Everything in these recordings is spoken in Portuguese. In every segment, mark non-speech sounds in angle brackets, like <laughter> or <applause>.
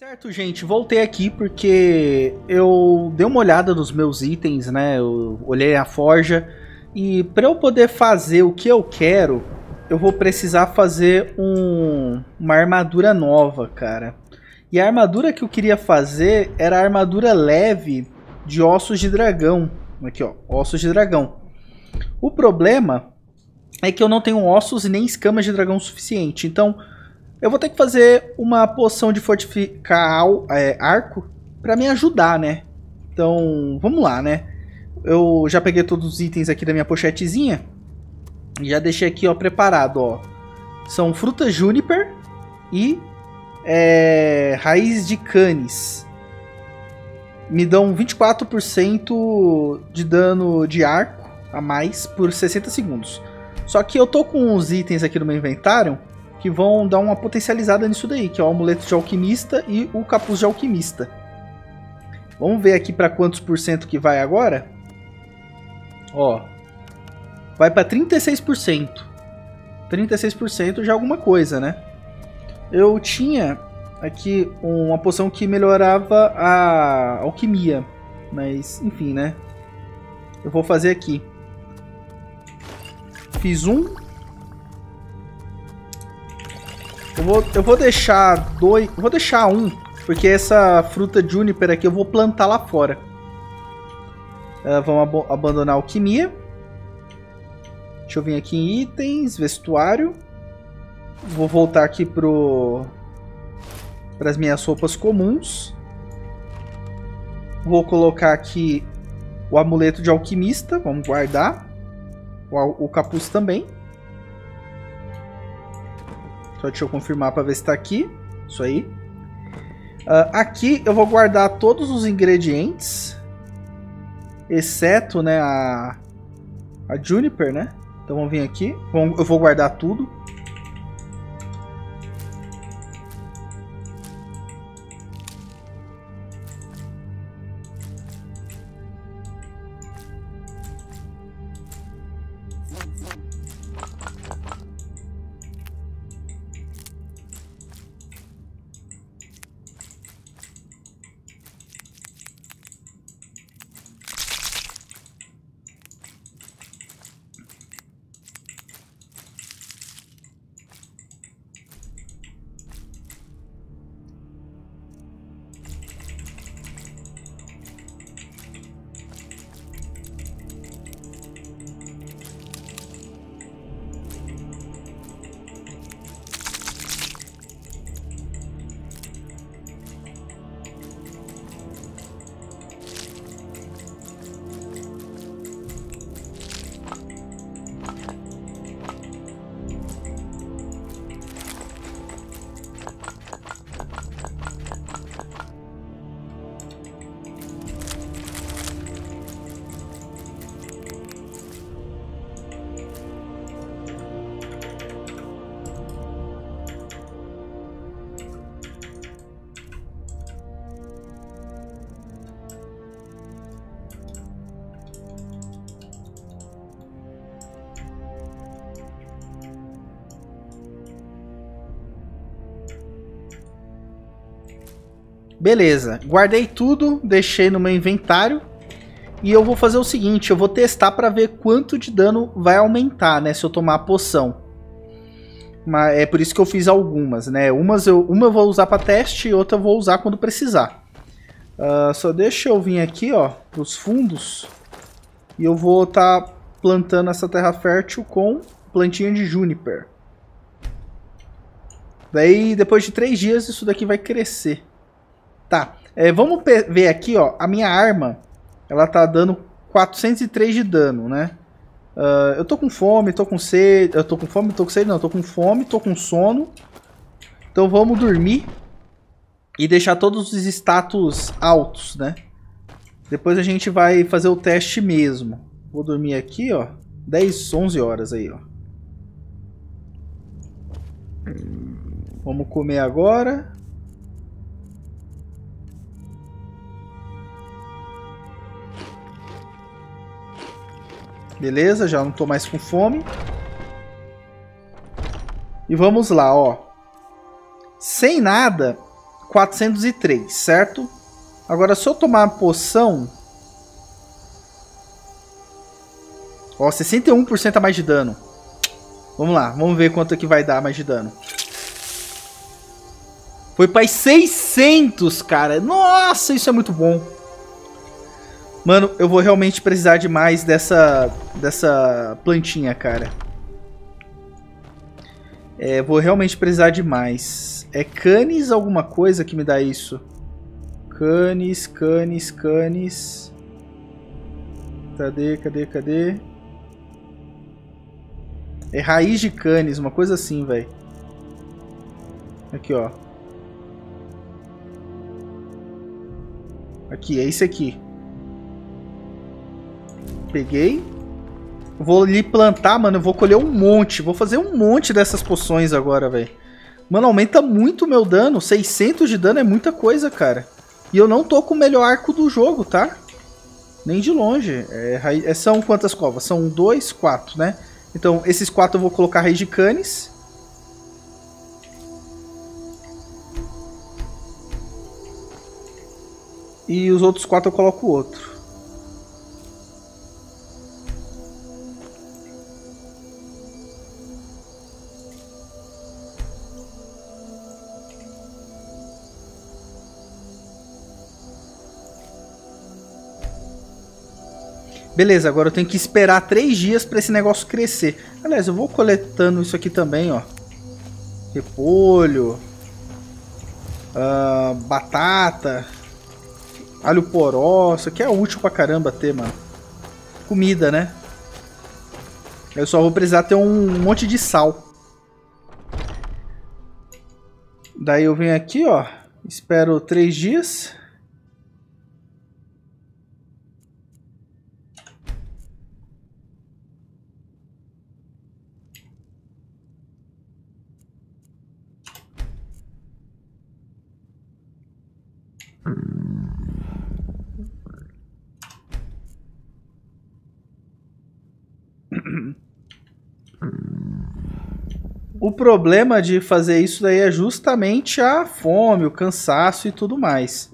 Certo, gente, voltei aqui porque eu dei uma olhada nos meus itens, né? Eu olhei a forja e para eu poder fazer o que eu quero, eu vou precisar fazer um, uma armadura nova, cara. E a armadura que eu queria fazer era a armadura leve de ossos de dragão. Aqui, ó, ossos de dragão. O problema é que eu não tenho ossos nem escamas de dragão suficiente. Então, eu vou ter que fazer uma poção de fortificar é, arco para me ajudar, né? Então, vamos lá, né? Eu já peguei todos os itens aqui da minha pochetezinha. Já deixei aqui, ó, preparado, ó. São frutas juniper e é, raiz de canes. Me dão 24% de dano de arco a mais por 60 segundos. Só que eu tô com os itens aqui no meu inventário que vão dar uma potencializada nisso daí, que é o amuleto de alquimista e o capuz de alquimista. Vamos ver aqui para quantos por cento que vai agora. Ó, vai para 36%. 36% já é alguma coisa, né? Eu tinha aqui uma poção que melhorava a alquimia, mas enfim, né? Eu vou fazer aqui. Fiz um, Eu vou, eu vou deixar dois. Vou deixar um, porque essa fruta Juniper aqui eu vou plantar lá fora. Uh, vamos ab abandonar a alquimia. Deixa eu vir aqui em itens, vestuário. Vou voltar aqui pro para as minhas roupas comuns. Vou colocar aqui o amuleto de alquimista, vamos guardar. O, o capuz também. Só deixa eu confirmar para ver se está aqui. Isso aí. Uh, aqui eu vou guardar todos os ingredientes. Exceto, né, a, a Juniper, né? Então vamos vir aqui. Eu vou guardar tudo. Beleza, guardei tudo, deixei no meu inventário. E eu vou fazer o seguinte, eu vou testar para ver quanto de dano vai aumentar, né, se eu tomar a poção. Mas é por isso que eu fiz algumas, né? Umas eu, uma eu vou usar para teste e outra eu vou usar quando precisar. Uh, só deixa eu vir aqui, ó, pros fundos. E eu vou estar tá plantando essa terra fértil com plantinha de juniper. Daí, depois de três dias, isso daqui vai crescer. Tá, é, vamos ver aqui, ó, a minha arma, ela tá dando 403 de dano, né? Uh, eu tô com fome, tô com sede, eu tô com fome, tô com sede, não, tô com fome, tô com sono. Então vamos dormir e deixar todos os status altos, né? Depois a gente vai fazer o teste mesmo. Vou dormir aqui, ó, 10, 11 horas aí, ó. Vamos comer agora. Beleza, já não tô mais com fome. E vamos lá, ó. Sem nada, 403, certo? Agora, se eu tomar poção... Ó, 61% a mais de dano. Vamos lá, vamos ver quanto que vai dar mais de dano. Foi para 600, cara. Nossa, isso é muito bom. Mano, eu vou realmente precisar de mais dessa, dessa plantinha, cara. É, vou realmente precisar de mais. É canis alguma coisa que me dá isso? Canis, canis, canis. Cadê, cadê, cadê? É raiz de canis, uma coisa assim, velho. Aqui, ó. Aqui, é isso aqui. Peguei. Vou ali plantar, mano. Vou colher um monte. Vou fazer um monte dessas poções agora, velho. Mano, aumenta muito o meu dano. 600 de dano é muita coisa, cara. E eu não tô com o melhor arco do jogo, tá? Nem de longe. É, é, são quantas covas? São dois, quatro, né? Então, esses quatro eu vou colocar raiz de canes. E os outros quatro eu coloco outro. Beleza, agora eu tenho que esperar três dias para esse negócio crescer. Aliás, eu vou coletando isso aqui também, ó. Repolho. Uh, batata. Alho poró, isso aqui é útil pra caramba ter, mano. Comida, né? Eu só vou precisar ter um monte de sal. Daí eu venho aqui, ó. Espero três dias. O problema de fazer isso daí é justamente a fome, o cansaço e tudo mais.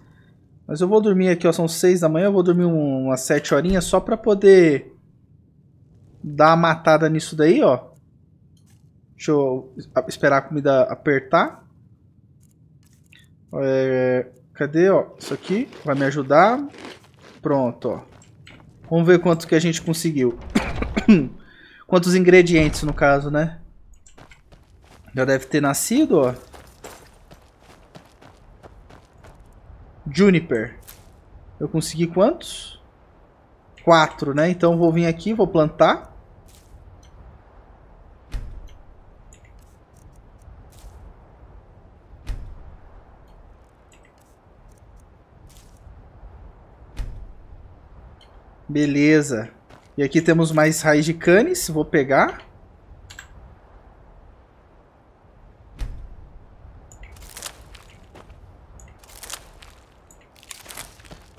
Mas eu vou dormir aqui, ó, são seis da manhã, eu vou dormir umas sete horinhas só pra poder dar uma matada nisso daí, ó. Deixa eu esperar a comida apertar. É, cadê, ó? Isso aqui vai me ajudar. Pronto, ó. Vamos ver quanto que a gente conseguiu. <coughs> Quantos ingredientes, no caso, né? Já deve ter nascido, ó. Juniper. Eu consegui quantos? Quatro, né? Então vou vir aqui, vou plantar. Beleza. E aqui temos mais raiz de canes, vou pegar.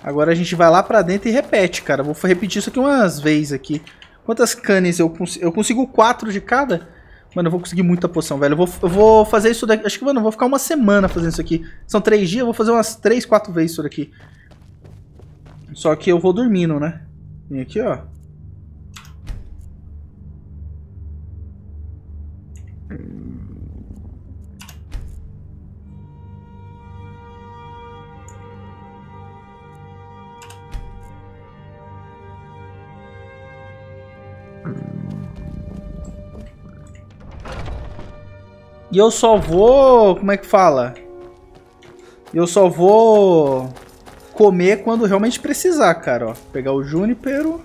Agora a gente vai lá pra dentro e repete, cara. Vou repetir isso aqui umas vezes aqui. Quantas canes eu consigo? Eu consigo quatro de cada? Mano, eu vou conseguir muita poção, velho. Eu vou, eu vou fazer isso daqui. Acho que, mano, eu vou ficar uma semana fazendo isso aqui. São três dias, eu vou fazer umas três, quatro vezes isso daqui. Só que eu vou dormindo, né? Vem aqui, ó. E eu só vou... Como é que fala? Eu só vou comer quando realmente precisar, cara. Ó, pegar o Junipero.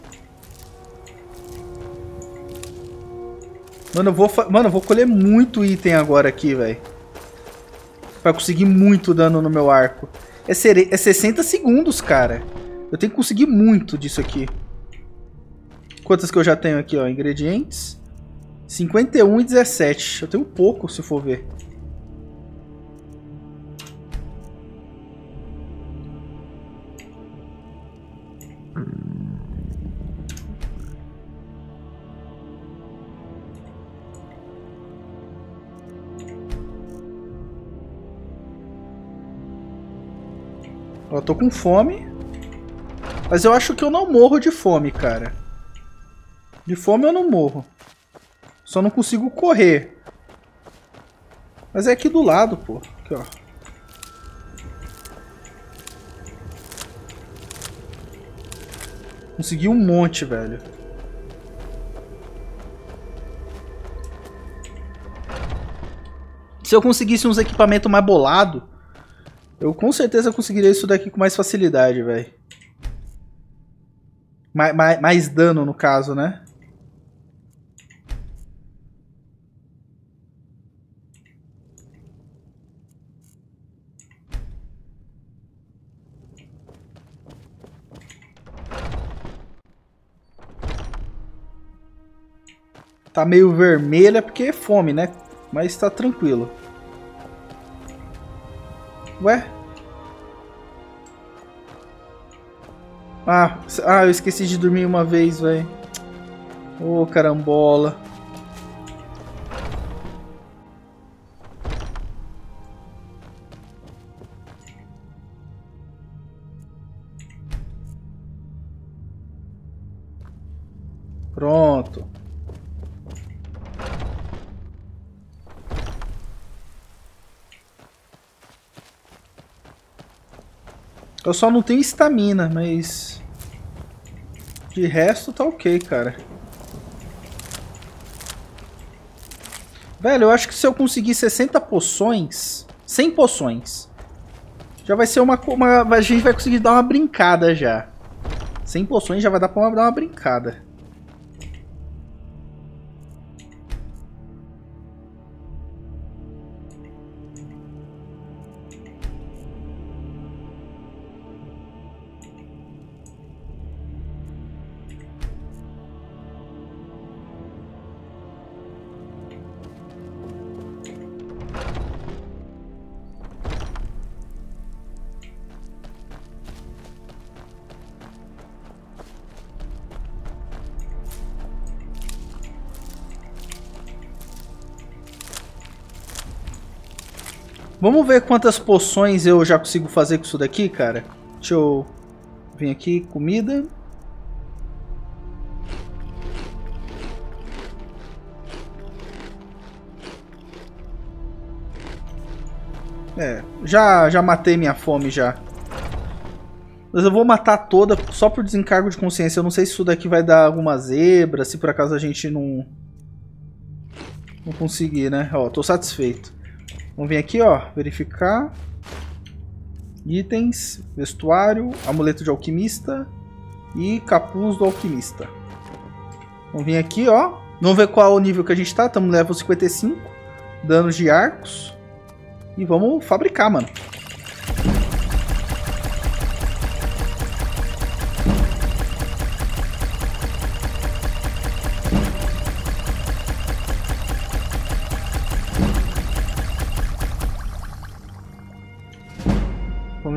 Mano, eu vou, mano, eu vou colher muito item agora aqui, velho. Pra conseguir muito dano no meu arco. É, sere... é 60 segundos, cara. Eu tenho que conseguir muito disso aqui. Quantas que eu já tenho aqui, ó? Ingredientes. 51 e 17. Eu tenho pouco, se for ver. Ó, tô com fome. Mas eu acho que eu não morro de fome, cara. De fome eu não morro. Só não consigo correr. Mas é aqui do lado, pô. Aqui, ó. Consegui um monte, velho. Se eu conseguisse uns equipamentos mais bolado, eu com certeza conseguiria isso daqui com mais facilidade, velho. Mais, mais, mais dano, no caso, né? Tá meio vermelha porque é fome, né? Mas tá tranquilo. Ué? Ah, ah, eu esqueci de dormir uma vez, velho. Ô, oh, carambola. Eu só não tenho estamina, mas... De resto tá ok, cara. Velho, eu acho que se eu conseguir 60 poções... 100 poções... Já vai ser uma, uma... A gente vai conseguir dar uma brincada já. 100 poções já vai dar pra dar uma brincada. Vamos ver quantas poções eu já consigo fazer com isso daqui, cara. Deixa eu vir aqui, comida. É, já, já matei minha fome já. Mas eu vou matar toda só por desencargo de consciência. Eu não sei se isso daqui vai dar alguma zebra, se por acaso a gente não... Não conseguir, né? Ó, tô satisfeito. Vamos vir aqui, ó, verificar. Itens, vestuário, amuleto de alquimista e capuz do alquimista. Vamos vir aqui, ó. Vamos ver qual é o nível que a gente tá. Estamos level 55. Danos de arcos. E vamos fabricar, mano.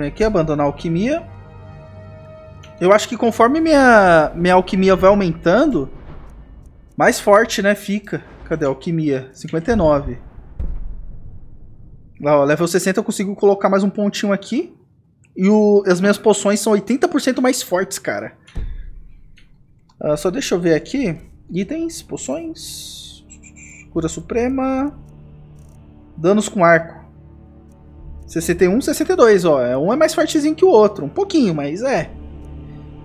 Aqui, abandonar a alquimia. Eu acho que conforme minha, minha alquimia vai aumentando, mais forte, né, fica. Cadê a alquimia? 59. Lá, ó, level 60 eu consigo colocar mais um pontinho aqui. E o, as minhas poções são 80% mais fortes, cara. Uh, só deixa eu ver aqui. Itens, poções. Cura suprema. Danos com arco. 61, 62, ó. Um é mais fortezinho que o outro. Um pouquinho, mas é.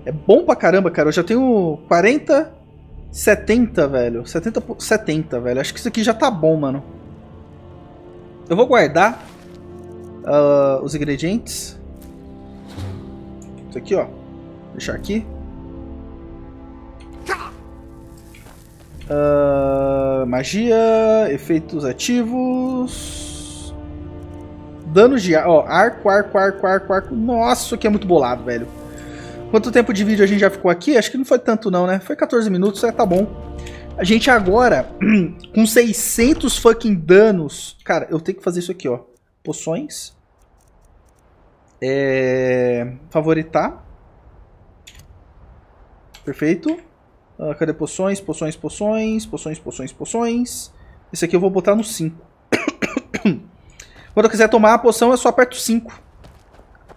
É bom pra caramba, cara. Eu já tenho 40, 70, velho. 70, 70, velho. Acho que isso aqui já tá bom, mano. Eu vou guardar uh, os ingredientes. Isso aqui, ó. Deixar aqui. Uh, magia, efeitos ativos. Danos de ó, arco, arco, arco, arco, arco. Nossa, isso aqui é muito bolado, velho. Quanto tempo de vídeo a gente já ficou aqui? Acho que não foi tanto não, né? Foi 14 minutos, é, tá bom. A gente agora, <clears throat> com 600 fucking danos... Cara, eu tenho que fazer isso aqui, ó. Poções. É... Favoritar. Perfeito. Uh, cadê poções? Poções, poções, poções, poções, poções. Esse aqui eu vou botar no 5. Quando eu quiser tomar a poção, eu só aperto 5.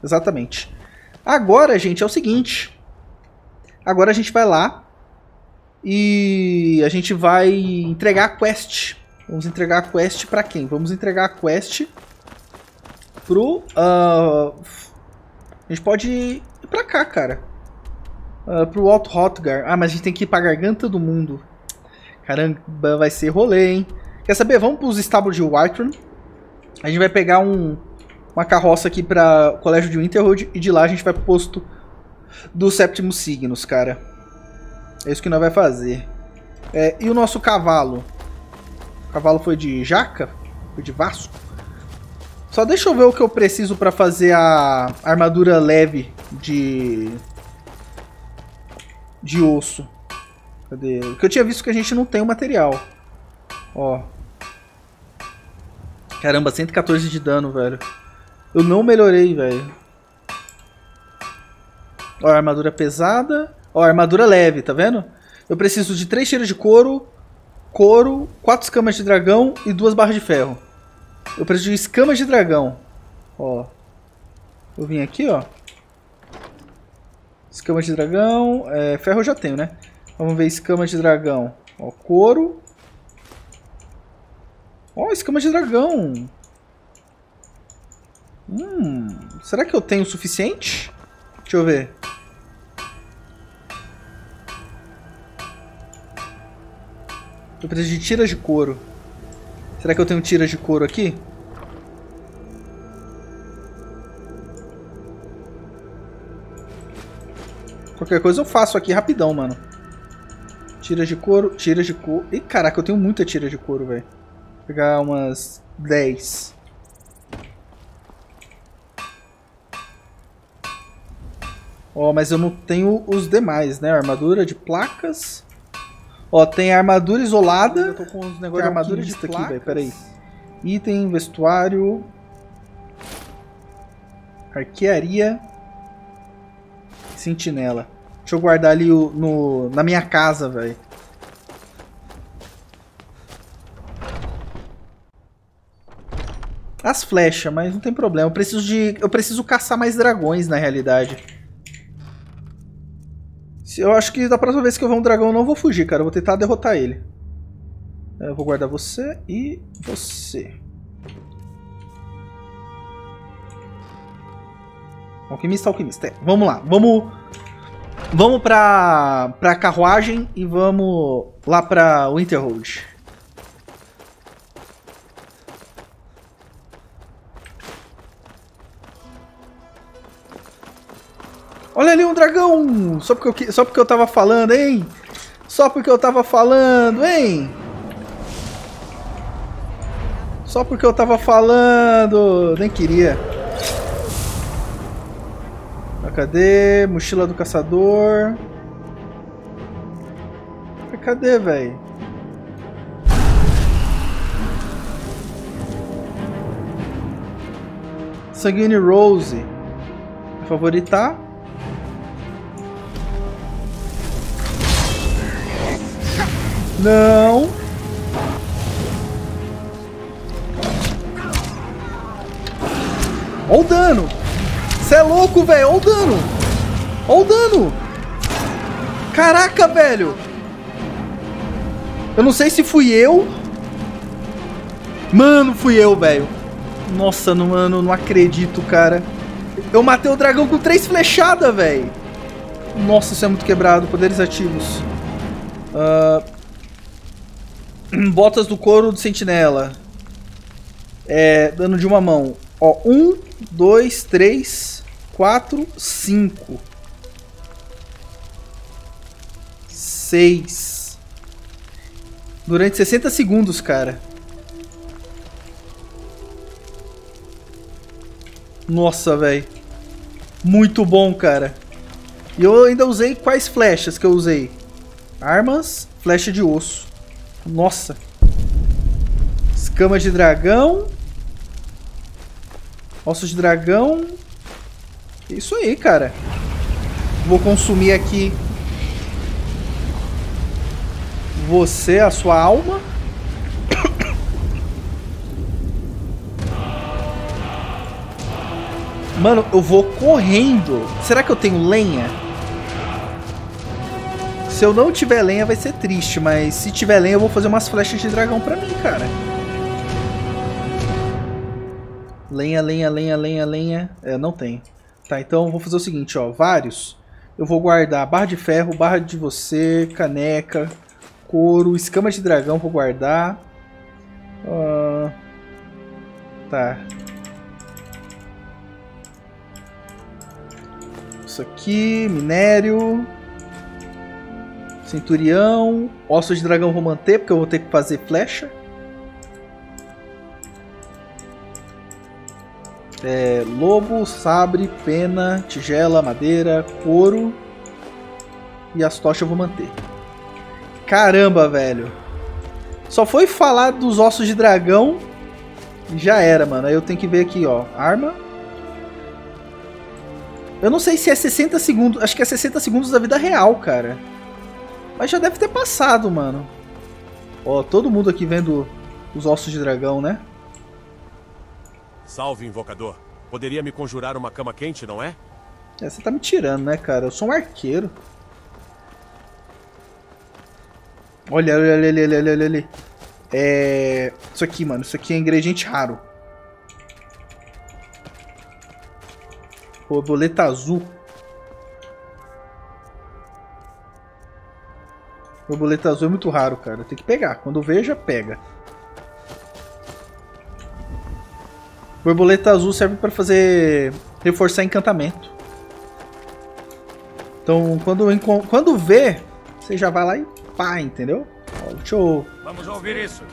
Exatamente. Agora, gente, é o seguinte. Agora a gente vai lá e a gente vai entregar a quest. Vamos entregar a quest para quem? Vamos entregar a quest pro... Uh, a gente pode ir pra cá, cara. Uh, pro Alto Hotgar. Ah, mas a gente tem que ir pra Garganta do Mundo. Caramba, vai ser rolê, hein? Quer saber? Vamos pros estábulos de Whiterun. A gente vai pegar um, uma carroça aqui pra Colégio de Winterhold e de lá a gente vai pro posto do Sétimo Signos, cara. É isso que nós vai fazer. É, e o nosso cavalo? O cavalo foi de jaca? Foi de Vasco? Só deixa eu ver o que eu preciso pra fazer a armadura leve de... De osso. Cadê? Porque eu tinha visto que a gente não tem o material. Ó. Caramba, 114 de dano, velho. Eu não melhorei, velho. Ó, armadura pesada. Ó, armadura leve, tá vendo? Eu preciso de 3 tiras de couro, couro, 4 escamas de dragão e 2 barras de ferro. Eu preciso de escamas de dragão. Ó. Eu vim aqui, ó. Escamas de dragão. É, ferro eu já tenho, né? Vamos ver escamas de dragão. Ó, couro. Ó, escama de dragão. Hum, será que eu tenho o suficiente? Deixa eu ver. Eu preciso de tiras de couro. Será que eu tenho tiras de couro aqui? Qualquer coisa eu faço aqui rapidão, mano. Tiras de couro, tiras de couro. Ih, caraca, eu tenho muita tira de couro, velho. Vou pegar umas 10. Ó, oh, mas eu não tenho os demais, né? Armadura de placas. Ó, tem armadura isolada. Eu tô com os negócios de armadura de placas. aqui, velho. Pera aí. Item, vestuário. Arquearia. Sentinela. Deixa eu guardar ali o, no, na minha casa, velho. As flechas, mas não tem problema. Eu preciso de. Eu preciso caçar mais dragões, na realidade. Eu acho que da próxima vez que eu ver um dragão eu não vou fugir, cara. Eu vou tentar derrotar ele. Eu vou guardar você e você. Alquimista, alquimista. É, vamos lá. Vamos Vamos pra, pra carruagem e vamos lá pra Winterhold. Olha ali um dragão! Só porque, eu, só porque eu tava falando, hein? Só porque eu tava falando, hein? Só porque eu tava falando. Nem queria. Cadê? Mochila do caçador. Cadê, velho? Sanguine Rose. Favoritar. Não. Olha o dano. Você é louco, velho. Olha o dano. Olha o dano. Caraca, velho. Eu não sei se fui eu. Mano, fui eu, velho. Nossa, não, mano, não acredito, cara. Eu matei o dragão com três flechadas, velho. Nossa, isso é muito quebrado. Poderes ativos. Uh... <clears throat> Botas do couro do sentinela. É, dano de uma mão. Ó, um, dois, três, 4, 5, 6. Durante 60 segundos, cara. Nossa, velho. Muito bom, cara. E eu ainda usei quais flechas que eu usei? Armas, flecha de osso. Nossa. Escamas de dragão. Ossos de dragão. Isso aí, cara. Vou consumir aqui você, a sua alma. Mano, eu vou correndo. Será que eu tenho lenha? Se eu não tiver lenha vai ser triste, mas se tiver lenha eu vou fazer umas flechas de dragão pra mim, cara. Lenha, lenha, lenha, lenha, lenha. É, não tem. Tá, então eu vou fazer o seguinte, ó. Vários. Eu vou guardar barra de ferro, barra de você, caneca, couro, escama de dragão vou guardar. Uh, tá. Isso aqui, minério. Centurião. Ossos de dragão vou manter, porque eu vou ter que fazer flecha. É, lobo, sabre, pena, tigela, madeira, couro. E as tochas eu vou manter. Caramba, velho. Só foi falar dos ossos de dragão. Já era, mano. Aí eu tenho que ver aqui, ó. Arma. Eu não sei se é 60 segundos. Acho que é 60 segundos da vida real, cara. Mas já deve ter passado, mano. Ó, todo mundo aqui vendo os ossos de dragão, né? Salve, invocador. Poderia me conjurar uma cama quente, não é? É, você tá me tirando, né, cara? Eu sou um arqueiro. Olha, olha, olha, olha, olha, olha, olha. É... Isso aqui, mano. Isso aqui é ingrediente raro. Borboleta azul. Borboleta azul é muito raro, cara. Tem que pegar. Quando veja, pega. Borboleta azul serve para fazer reforçar encantamento. Então, quando, quando vê, você já vai lá e pá, entendeu? Ó, deixa eu... Vamos ouvir isso.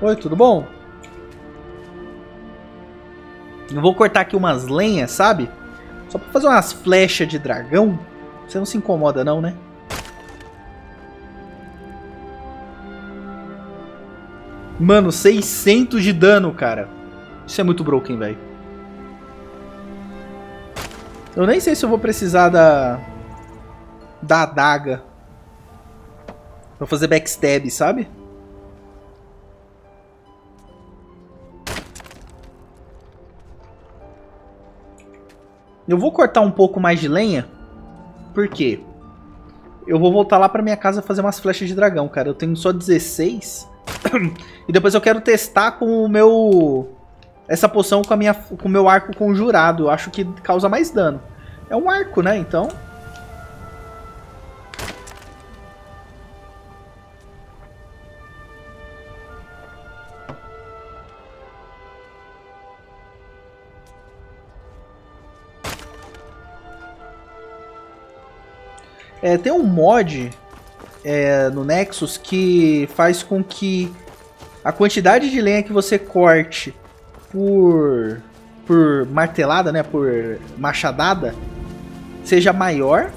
Oi, tudo bom? Eu vou cortar aqui umas lenhas, sabe? Só pra fazer umas flechas de dragão. Você não se incomoda não, né? Mano, 600 de dano, cara. Isso é muito broken, velho. Eu nem sei se eu vou precisar da... Da adaga. Pra fazer backstab, sabe? Eu vou cortar um pouco mais de lenha. Por quê? Eu vou voltar lá pra minha casa fazer umas flechas de dragão, cara. Eu tenho só 16. <coughs> e depois eu quero testar com o meu essa poção com, a minha, com o meu arco conjurado. Eu acho que causa mais dano. É um arco, né? Então... É, tem um mod é, no Nexus que faz com que a quantidade de lenha que você corte por por martelada, né, por machadada, seja maior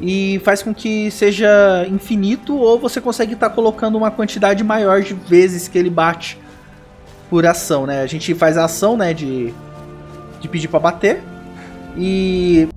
e faz com que seja infinito ou você consegue estar tá colocando uma quantidade maior de vezes que ele bate por ação, né? A gente faz a ação, né, de de pedir para bater e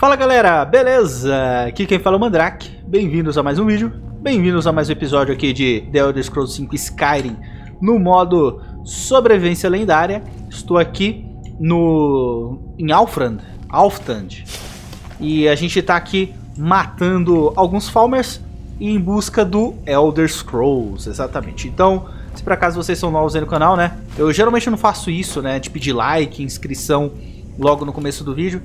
Fala galera, beleza? Aqui quem fala é o Mandrake. Bem-vindos a mais um vídeo. Bem-vindos a mais um episódio aqui de The Elder Scrolls 5 Skyrim no modo sobrevivência lendária. Estou aqui no em Alfrand, Alftand. E a gente está aqui matando alguns Falmers em busca do Elder Scrolls, exatamente. Então, se por acaso vocês são novos aí no canal, né? Eu geralmente não faço isso, né? De pedir like, inscrição logo no começo do vídeo.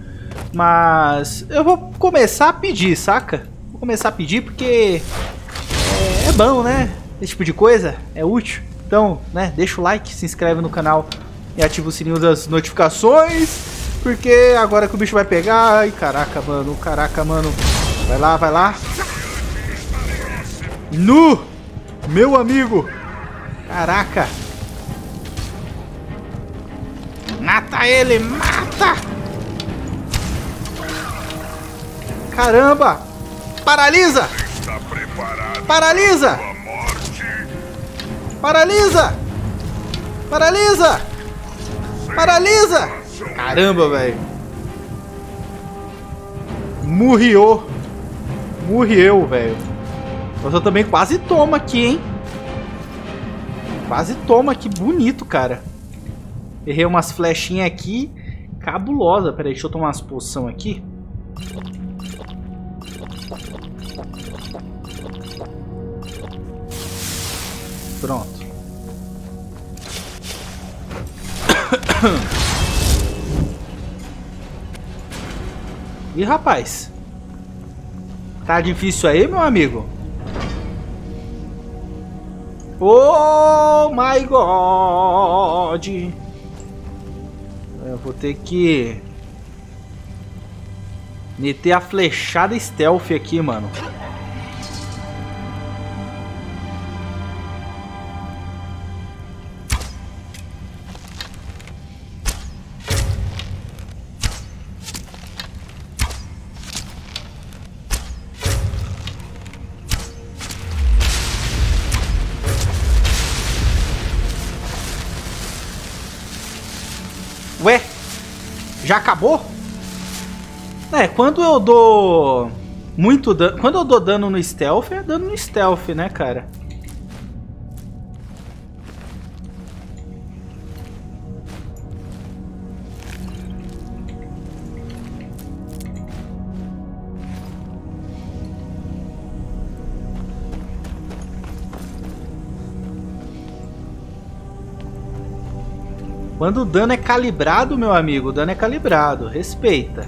Mas eu vou começar a pedir, saca? Vou começar a pedir porque é, é bom, né? Esse tipo de coisa é útil. Então, né, deixa o like, se inscreve no canal e ativa o sininho das notificações. Porque agora que o bicho vai pegar... Ai, caraca, mano. Caraca, mano. Vai lá, vai lá. Nu! Meu amigo! Caraca! Mata ele! Mata! Caramba! Paralisa! Paralisa! Paralisa! Paralisa! Paralisa! Caramba, velho. Morriou. Morreu, velho. Eu também quase tomo aqui, hein? Quase toma, que bonito, cara. Errei umas flechinhas aqui. Cabulosa. Pera aí, deixa eu tomar umas poção aqui. Pronto. <coughs> Ih, rapaz. Tá difícil aí, meu amigo? Oh my god! Vou ter que meter a flechada stealth aqui, mano. Já acabou? É, quando eu dou muito dano... Quando eu dou dano no stealth, é dano no stealth, né, cara? Quando o dano é calibrado, meu amigo, o dano é calibrado. Respeita.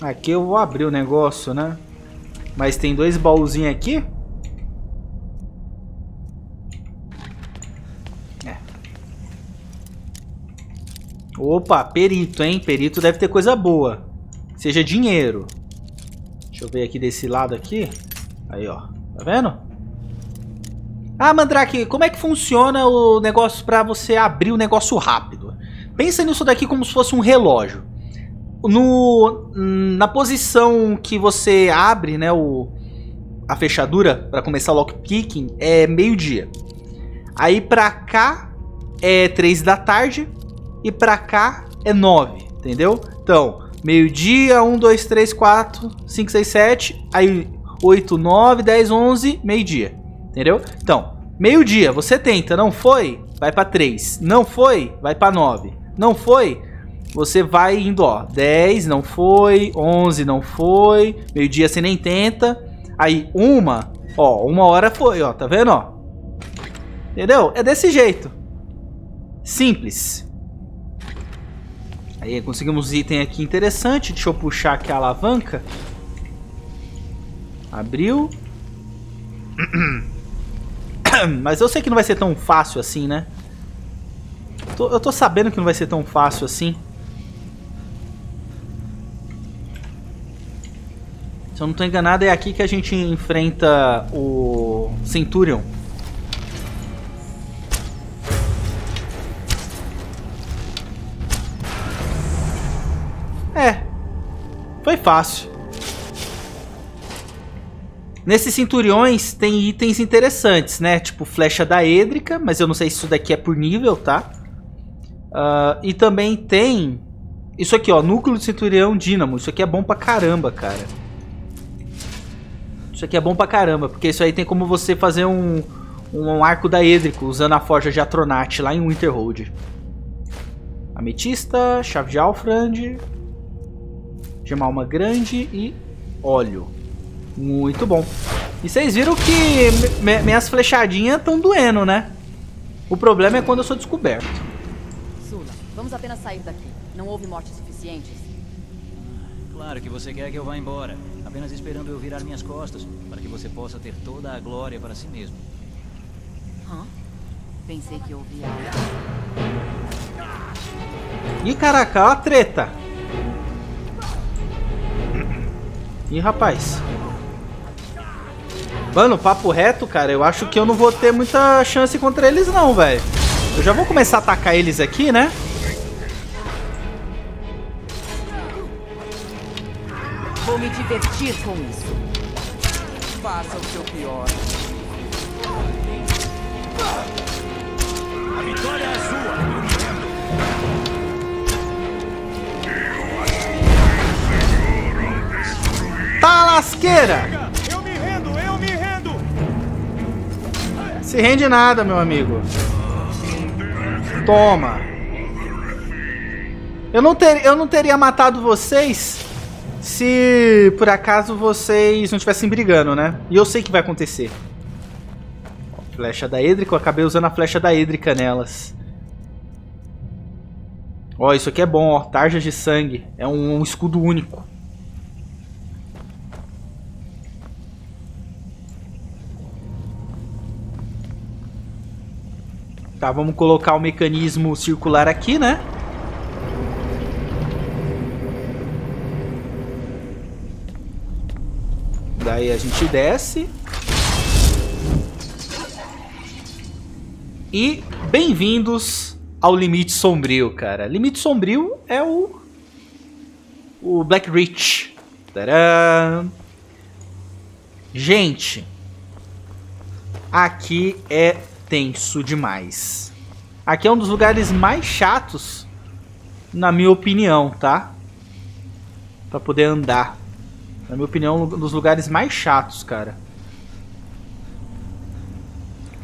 Aqui eu vou abrir o negócio, né? Mas tem dois baúzinhos aqui. É. Opa, perito, hein? Perito deve ter coisa boa. Seja dinheiro. Deixa eu ver aqui desse lado aqui. Aí, ó. Tá vendo? Ah, Mandrake, como é que funciona o negócio para você abrir o negócio rápido? Pensa nisso daqui como se fosse um relógio. No, na posição que você abre né, o, a fechadura para começar o lockpicking é meio-dia. Aí pra cá é 3 da tarde e pra cá é 9, entendeu? Então, Meio-dia, 1, 2, 3, 4, 5, 6, 7. Aí 8, 9, 10, 11, meio-dia. Entendeu? Então, meio-dia, você tenta, não foi? Vai para 3. Não foi? Vai para 9. Não foi? Você vai indo, ó. 10, não foi. 11, não foi. Meio-dia você nem tenta. Aí, uma, ó, uma hora foi, ó. Tá vendo, ó? Entendeu? É desse jeito. Simples. Aí conseguimos item aqui interessante. Deixa eu puxar aqui a alavanca. Abriu. <clears throat> Mas eu sei que não vai ser tão fácil assim, né? Tô, eu tô sabendo que não vai ser tão fácil assim. Se eu não tô enganado, é aqui que a gente enfrenta o Centurion. Fácil. Nesses cinturões tem itens interessantes, né? Tipo flecha da Edrica, mas eu não sei se isso daqui é por nível, tá? Uh, e também tem isso aqui, ó, núcleo de cinturão dínamo. Isso aqui é bom pra caramba, cara. Isso aqui é bom pra caramba, porque isso aí tem como você fazer um, um arco da Edrico usando a forja de Atronate lá em Winterhold. Ametista, chave de Alfrand, Gema alma grande e óleo. Muito bom. E vocês viram que minhas flechadinhas estão doendo, né? O problema é quando eu sou descoberto. Sula, vamos apenas sair daqui. Não houve mortes suficientes. Claro que você quer que eu vá embora. Apenas esperando eu virar minhas costas, para que você possa ter toda a glória para si mesmo. Hã? Pensei que ouvi algo. Ih, caraca, a treta. Ih, rapaz. Mano, papo reto, cara, eu acho que eu não vou ter muita chance contra eles não, velho. Eu já vou começar a atacar eles aqui, né? Vou me divertir com isso. Faça o seu pior. A vitória é sua! Lasqueira! Eu me rendo, eu me rendo! Se rende nada, meu amigo. Toma. Eu não, ter, eu não teria matado vocês se por acaso vocês não estivessem brigando, né? E eu sei que vai acontecer. Flecha da Edrica, eu acabei usando a flecha da Edrica nelas. Ó, isso aqui é bom, ó. Tarjas de sangue. É um, um escudo único. Tá, vamos colocar o mecanismo circular aqui, né? Daí a gente desce. E bem-vindos ao Limite Sombrio, cara. Limite Sombrio é o o Black Reach. Tcharam! Gente, aqui é tenso demais. Aqui é um dos lugares mais chatos, na minha opinião, tá? Pra poder andar. Na minha opinião, um dos lugares mais chatos, cara.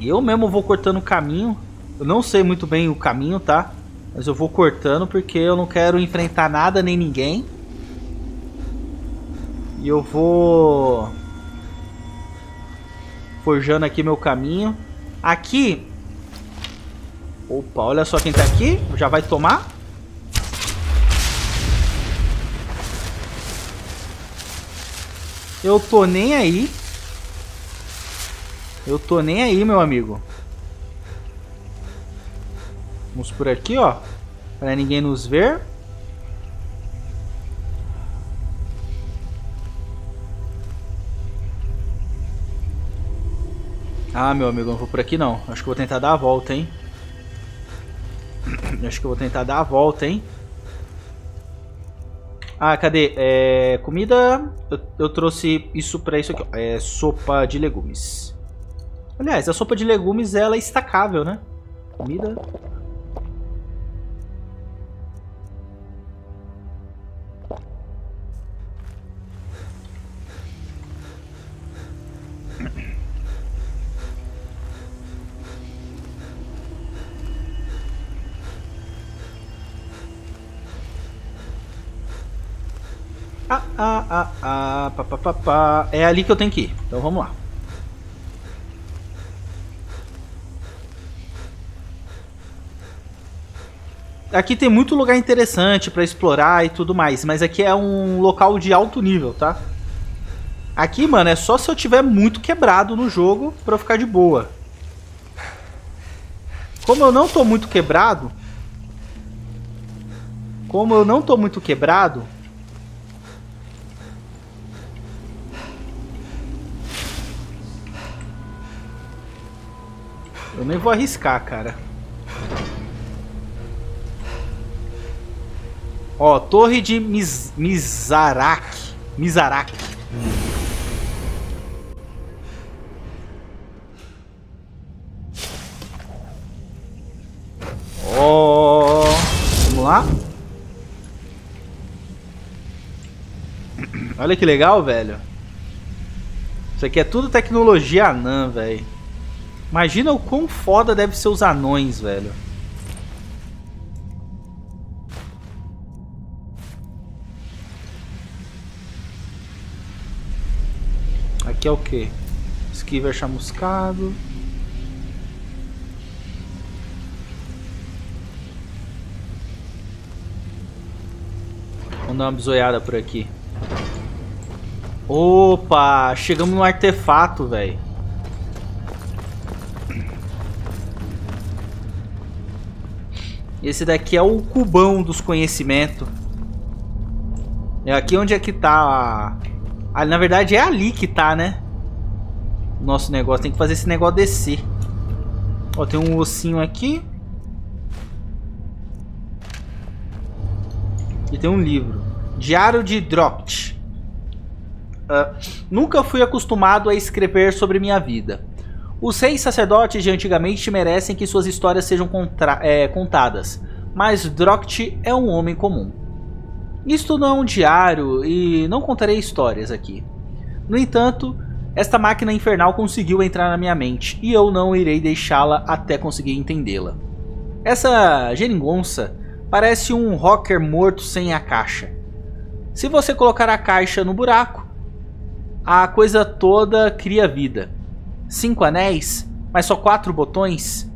Eu mesmo vou cortando o caminho. Eu não sei muito bem o caminho, tá? Mas eu vou cortando porque eu não quero enfrentar nada nem ninguém. E eu vou... Forjando aqui meu caminho. Aqui... Opa, olha só quem tá aqui. Já vai tomar. Eu tô nem aí. Eu tô nem aí, meu amigo. Vamos por aqui, ó. Pra ninguém nos ver. Ah, meu amigo, não vou por aqui não. Acho que vou tentar dar a volta, hein. <coughs> Acho que vou tentar dar a volta, hein. Ah, cadê? É, comida. Eu, eu, trouxe isso pra isso aqui. Ó. É sopa de legumes. Aliás, a sopa de legumes ela é estacável, né? Comida. Ah, ah, ah, pá, pá, pá, pá. É ali que eu tenho que ir. Então vamos lá. Aqui tem muito lugar interessante para explorar e tudo mais, mas aqui é um local de alto nível, tá? Aqui, mano, é só se eu tiver muito quebrado no jogo pra eu ficar de boa. Como eu não tô muito quebrado... Como eu não tô muito quebrado... Eu nem vou arriscar, cara. Ó, Torre de Miz Mizarak. Mizarak. Ó, vamos lá. Olha que legal, velho. Isso aqui é tudo tecnologia anã, velho. Imagina o quão foda deve ser os anões, velho. Aqui é o que? Esquiver chamuscado. Vamos dar uma bisoiada por aqui. Opa! Chegamos no artefato, velho. Esse daqui é o cubão dos conhecimentos. É aqui onde é que tá a... Na verdade é ali que tá, né? Nosso negócio. Tem que fazer esse negócio descer. Ó, tem um ossinho aqui. E tem um livro. Diário de Dropt. Uh, nunca fui acostumado a escrever sobre minha vida. Os reis sacerdotes de antigamente merecem que suas histórias sejam é, contadas, mas Droct é um homem comum. Isto não é um diário e não contarei histórias aqui. No entanto, esta máquina infernal conseguiu entrar na minha mente e eu não irei deixá-la até conseguir entendê-la. Essa geringonça parece um rocker morto sem a caixa. Se você colocar a caixa no buraco, a coisa toda cria vida. Cinco anéis, mas só quatro botões?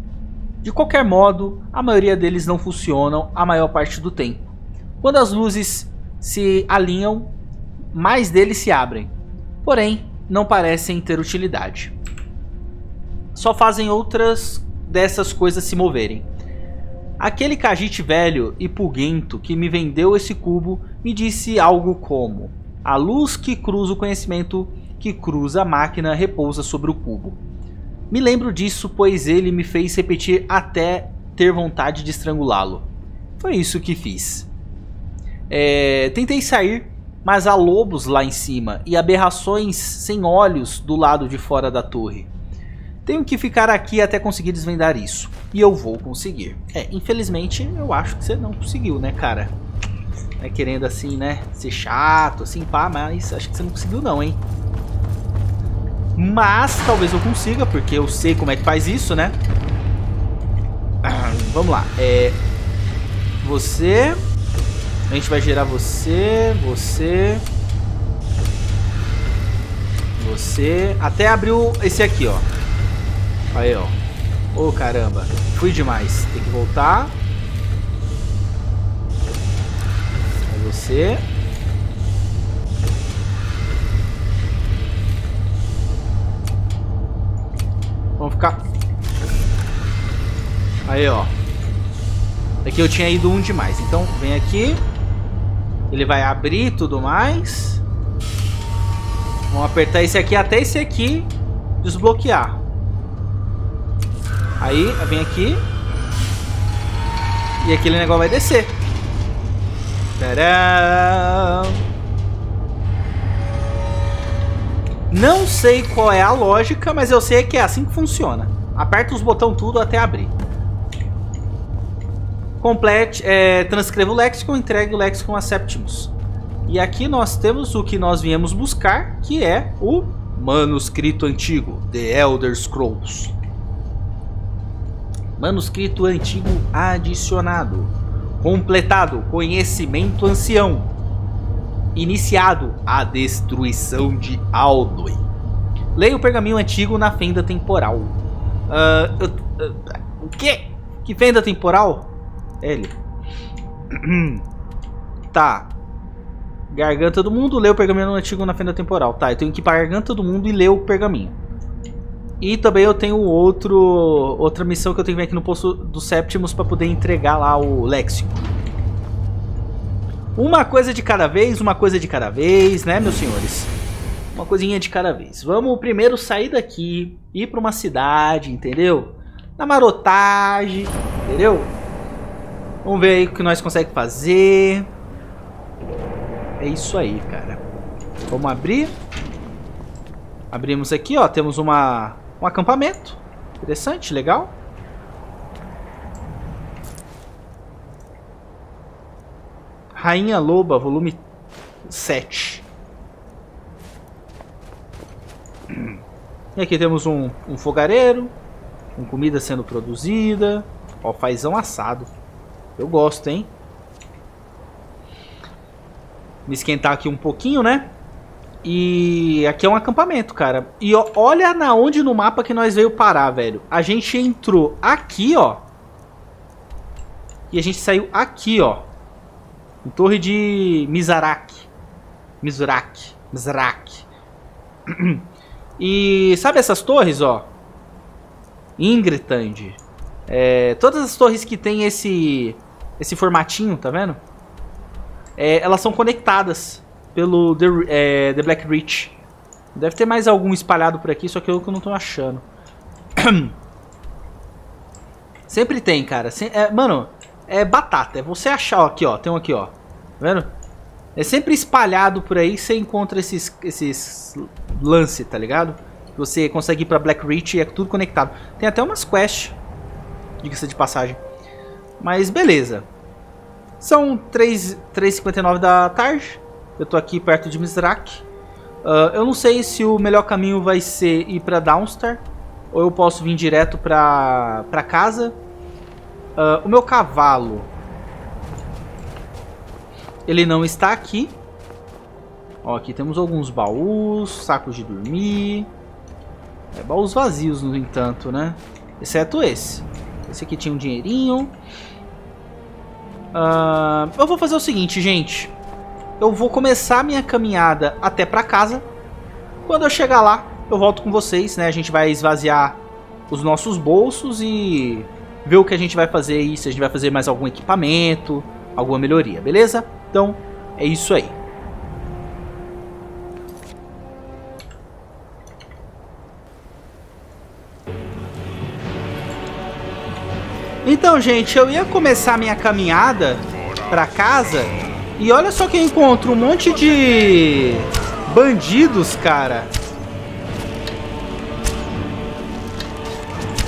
De qualquer modo, a maioria deles não funcionam a maior parte do tempo. Quando as luzes se alinham, mais deles se abrem. Porém, não parecem ter utilidade. Só fazem outras dessas coisas se moverem. Aquele Kajit velho e pulguento que me vendeu esse cubo me disse algo como: A luz que cruza o conhecimento que cruza a máquina repousa sobre o cubo. Me lembro disso, pois ele me fez repetir até ter vontade de estrangulá-lo. Foi isso que fiz. É, tentei sair, mas há lobos lá em cima e aberrações sem olhos do lado de fora da torre. Tenho que ficar aqui até conseguir desvendar isso. E eu vou conseguir. É, infelizmente, eu acho que você não conseguiu, né, cara? É querendo assim, né, ser chato, assim, pá, mas acho que você não conseguiu não, hein? Mas talvez eu consiga, porque eu sei como é que faz isso, né? Ah, vamos lá. É... Você... A gente vai gerar você, você... Você... Até abriu esse aqui, ó. Aí, ó. Ô, oh, caramba. Fui demais. Tem que voltar. É você. Vamos ficar... Aí, ó. Aqui eu tinha ido um demais. Então, vem aqui. Ele vai abrir tudo mais. Vamos apertar esse aqui até esse aqui desbloquear. Aí, vem aqui. E aquele negócio vai descer. Tcharam! Não sei qual é a lógica, mas eu sei que é assim que funciona. Aperta os botões tudo até abrir. Complete, é, transcreva o léxico, entregue o léxico a Septimus. E aqui nós temos o que nós viemos buscar, que é o manuscrito antigo, The Elder Scrolls. Manuscrito antigo adicionado. Completado. Conhecimento ancião. Iniciado. A destruição de Alduin. Leia o pergaminho antigo na fenda temporal. Uh, uh, uh, o quê? Que fenda temporal? Ele. <clears throat> tá. Garganta do mundo, lê o pergaminho antigo na fenda temporal. Tá, eu tenho que ir pra garganta do mundo e ler o pergaminho. E também eu tenho outro, outra missão que eu tenho que vir aqui no posto do Septimus para poder entregar lá o Léxico. Uma coisa de cada vez, uma coisa de cada vez, né, meus senhores? Uma coisinha de cada vez. Vamos primeiro sair daqui, ir para uma cidade, entendeu? Na marotagem, entendeu? Vamos ver aí o que nós conseguimos fazer. É isso aí, cara. Vamos abrir. Abrimos aqui, ó. Temos uma um acampamento. Interessante, legal. Rainha Loba, volume 7. E aqui temos um, um fogareiro, com comida sendo produzida. Ó, fazão assado. Eu gosto, hein? Me esquentar aqui um pouquinho, né? E aqui é um acampamento, cara. E ó, olha na onde no mapa que nós veio parar, velho. A gente entrou aqui, ó. E a gente saiu aqui, ó. Em Torre de Mizarak. Mizurak. Mizarak. E sabe essas torres, ó? Ingritand. É, todas as torres que tem esse esse formatinho, tá vendo? É, elas são conectadas pelo The, é, The Black Reach. Deve ter mais algum espalhado por aqui, só que eu que não tô achando. <clears throat> Sempre tem, cara. Sem, é, mano, é batata. É você achar ó, aqui, ó. Tem um aqui, ó. Tá vendo? É sempre espalhado por aí você encontra esses, esses lance, tá ligado? Você consegue ir pra Black Reach e é tudo conectado. Tem até umas quests, diga-se de passagem. Mas beleza. São 3h59 da tarde. Eu tô aqui perto de Mizrak. Uh, eu não sei se o melhor caminho vai ser ir pra Downstar ou eu posso vir direto pra, pra casa. Uh, o meu cavalo, ele não está aqui. Ó, aqui temos alguns baús, sacos de dormir. É, baús vazios, no entanto, né? Exceto esse. Esse aqui tinha um dinheirinho. Uh, eu vou fazer o seguinte, gente. Eu vou começar minha caminhada até pra casa. Quando eu chegar lá, eu volto com vocês, né? A gente vai esvaziar os nossos bolsos e ver o que a gente vai fazer aí, se a gente vai fazer mais algum equipamento, alguma melhoria, beleza? Então, é isso aí. Então, gente, eu ia começar minha caminhada pra casa e olha só que eu encontro um monte de bandidos, cara.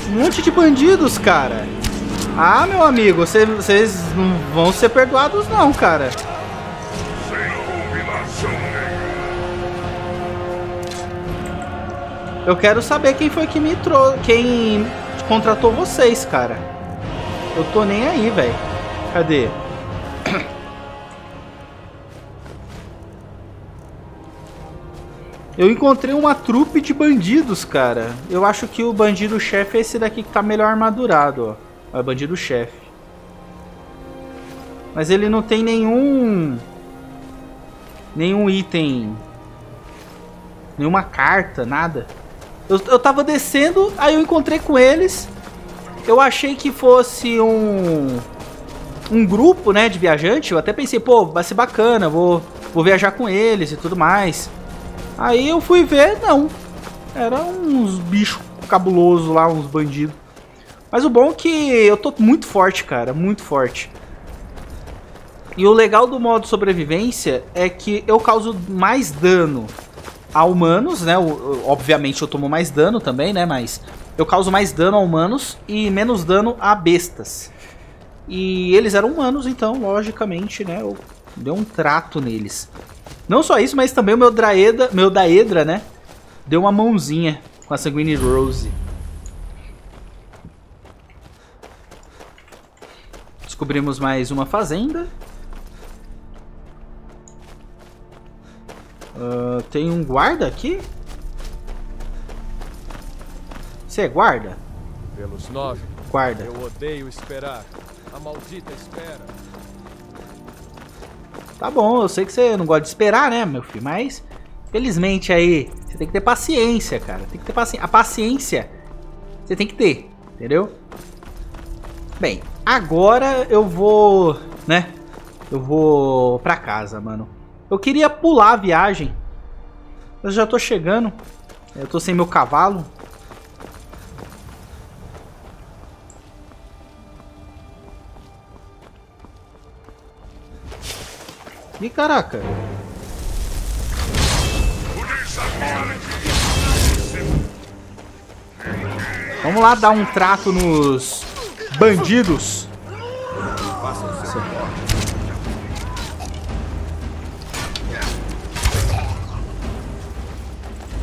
Um monte de bandidos, cara. Ah, meu amigo, vocês não vão ser perdoados não, cara. Eu quero saber quem foi que me trouxe, quem contratou vocês, cara. Eu tô nem aí, velho. Cadê? Eu encontrei uma trupe de bandidos, cara. Eu acho que o bandido-chefe é esse daqui que tá melhor armadurado, ó. É bandido-chefe. Mas ele não tem nenhum... Nenhum item... Nenhuma carta, nada. Eu, eu tava descendo, aí eu encontrei com eles... Eu achei que fosse um um grupo, né, de viajante. Eu até pensei, pô, vai ser bacana, vou vou viajar com eles e tudo mais. Aí eu fui ver, não. Era uns bichos cabulosos lá, uns bandidos. Mas o bom é que eu tô muito forte, cara, muito forte. E o legal do modo sobrevivência é que eu causo mais dano a humanos, né? Obviamente eu tomo mais dano também, né? Mas eu causo mais dano a humanos e menos dano a bestas. E eles eram humanos, então, logicamente, né, eu dei um trato neles. Não só isso, mas também o meu Draeda, meu Daedra, né, deu uma mãozinha com a Sanguine Rose. Descobrimos mais uma fazenda. Uh, tem um guarda aqui? Você é guarda? Pelos nove. Guarda. Eu odeio esperar. A maldita espera. Tá bom, eu sei que você não gosta de esperar, né, meu filho? Mas, felizmente aí, você tem que ter paciência, cara. Tem que ter paciência. A paciência você tem que ter, entendeu? Bem, agora eu vou, né? Eu vou pra casa, mano. Eu queria pular a viagem. Eu já tô chegando. Eu tô sem meu cavalo. Ih, caraca. Vamos lá dar um trato nos bandidos.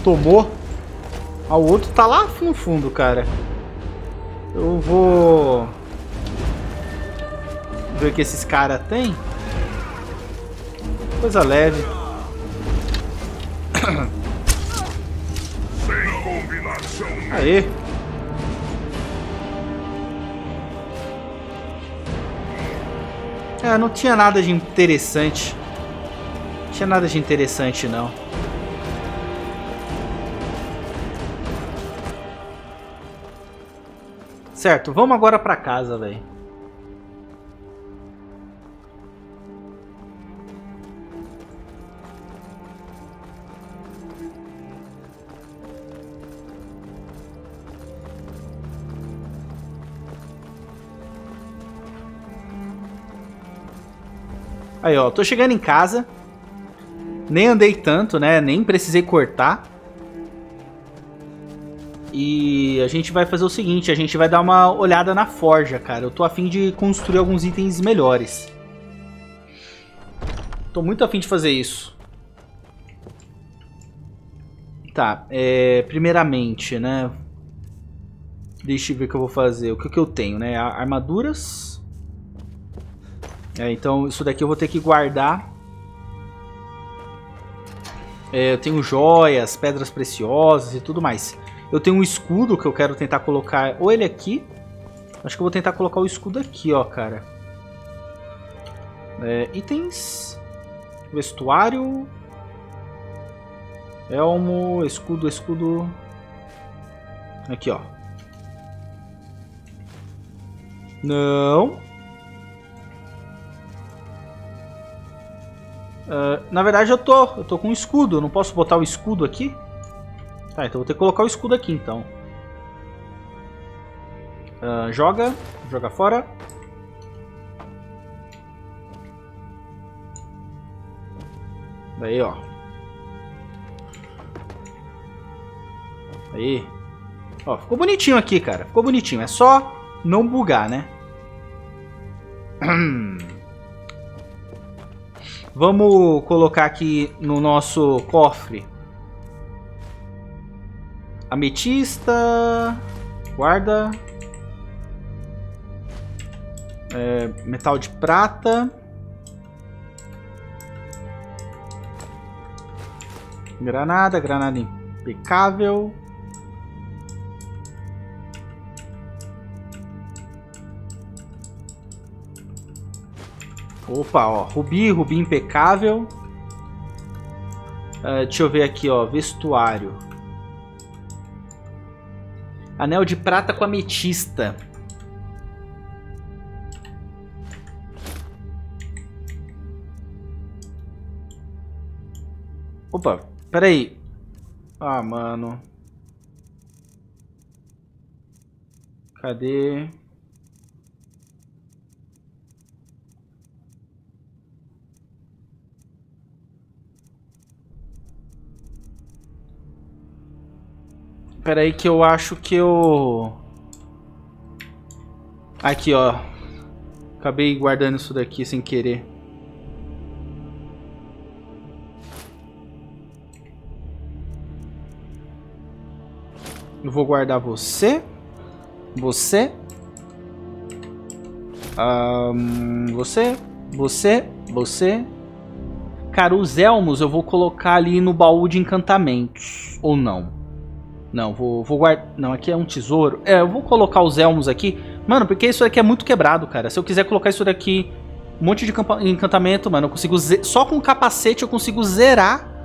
Tomou. Ah, o outro tá lá no fundo, cara. Eu vou... Ver o que esses caras têm. Coisa leve. <coughs> Aê. É, não tinha nada de interessante. Não tinha nada de interessante, não. Certo, vamos agora pra casa, velho. Aí, ó, tô chegando em casa. Nem andei tanto, né? Nem precisei cortar. E a gente vai fazer o seguinte, a gente vai dar uma olhada na forja, cara. Eu tô afim de construir alguns itens melhores. Tô muito afim de fazer isso. Tá, é, primeiramente, né? Deixa eu ver o que eu vou fazer. O que, que eu tenho, né? Armaduras. É, então isso daqui eu vou ter que guardar. É, eu tenho joias, pedras preciosas e tudo mais. Eu tenho um escudo que eu quero tentar colocar ou ele aqui. Acho que eu vou tentar colocar o escudo aqui, ó, cara. É, itens. Vestuário. Elmo, escudo, escudo. Aqui, ó. Não. Uh, na verdade eu tô, eu tô com um escudo, eu não posso botar o escudo aqui? Tá, então vou ter que colocar o escudo aqui então. Uh, joga, joga fora. Daí, ó. Aí. Ó, ficou bonitinho aqui, cara. Ficou bonitinho. É só não bugar, né? <clears throat> Vamos colocar aqui no nosso cofre. Ametista. Guarda. É, metal de prata. Granada, granada impecável. Opa, ó, rubi, rubi impecável. Uh, deixa eu ver aqui, ó, vestuário. Anel de prata com ametista. Opa, peraí. Ah, mano. Cadê? Pera aí que eu acho que eu... Aqui, ó. Acabei guardando isso daqui sem querer. Eu vou guardar você. Você. Um, você. Você. Você. Cara, os elmos eu vou colocar ali no baú de encantamentos. Ou não. Não, vou, vou guardar. Não, aqui é um tesouro. É, eu vou colocar os elmos aqui. Mano, porque isso aqui é muito quebrado, cara. Se eu quiser colocar isso daqui, um monte de encantamento, mano, eu consigo. Só com capacete eu consigo zerar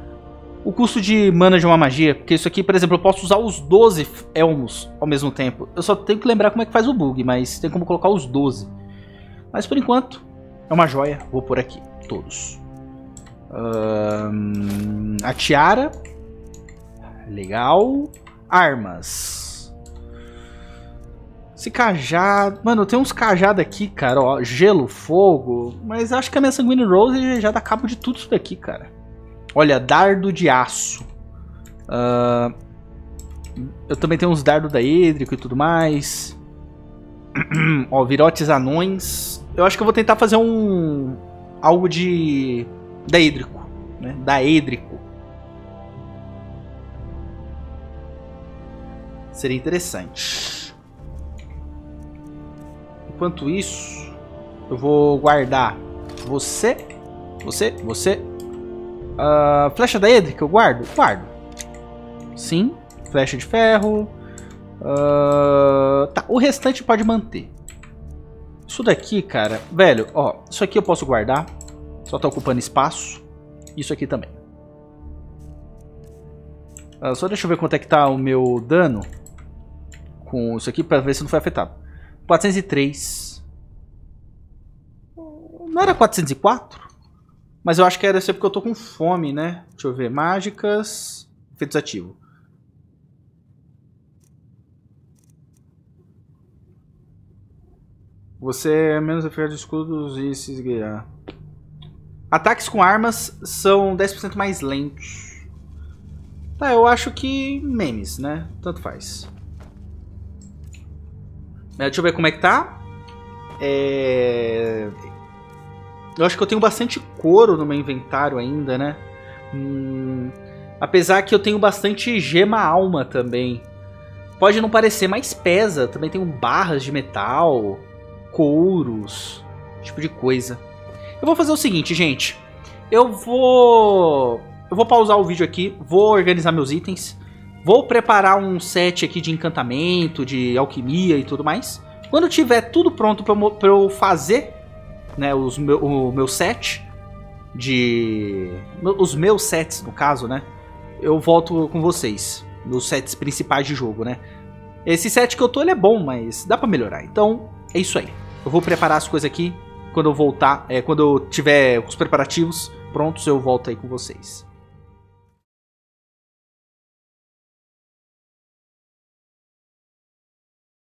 o custo de mana de uma magia. Porque isso aqui, por exemplo, eu posso usar os 12 elmos ao mesmo tempo. Eu só tenho que lembrar como é que faz o bug, mas tem como colocar os 12. Mas por enquanto, é uma joia. Vou por aqui, todos. A tiara. Legal armas. Esse cajado... Mano, tem uns cajados aqui, cara, ó. Gelo, fogo. Mas acho que a minha Sanguine Rose já dá cabo de tudo isso daqui, cara. Olha, dardo de aço. Uh, eu também tenho uns dardos da Edrico e tudo mais. <clears throat> ó, virotes anões. Eu acho que eu vou tentar fazer um... Algo de... Da Edrico, né? Da Edrico. Seria interessante. Enquanto isso, eu vou guardar você, você, você. Uh, flecha da Edric eu guardo? Guardo. Sim. Flecha de ferro. Uh, tá, o restante pode manter. Isso daqui, cara, velho, ó, isso aqui eu posso guardar. Só tá ocupando espaço. Isso aqui também. Uh, só deixa eu ver quanto é que tá o meu dano com isso aqui para ver se não foi afetado. 403. Não era 404? Mas eu acho que era ser porque eu tô com fome, né? Deixa eu ver. Mágicas. Efeitos ativos. Você é menos efeito de escudos e se guiar. Ataques com armas são 10% mais lentos. Tá, eu acho que memes, né? Tanto faz. É, deixa eu ver como é que tá. É... Eu acho que eu tenho bastante couro no meu inventário ainda, né? Hum... Apesar que eu tenho bastante gema alma também. Pode não parecer, mas pesa. Também tenho barras de metal, couros, tipo de coisa. Eu vou fazer o seguinte, gente. Eu vou... Eu vou pausar o vídeo aqui, vou organizar meus itens. Vou preparar um set aqui de encantamento, de alquimia e tudo mais. Quando tiver tudo pronto para eu fazer né, os meu, o meu set de... Os meus sets, no caso, né? Eu volto com vocês nos sets principais de jogo, né? Esse set que eu tô, ele é bom, mas dá pra melhorar. Então, é isso aí. Eu vou preparar as coisas aqui. Quando eu voltar, é, quando eu tiver os preparativos prontos, eu volto aí com vocês.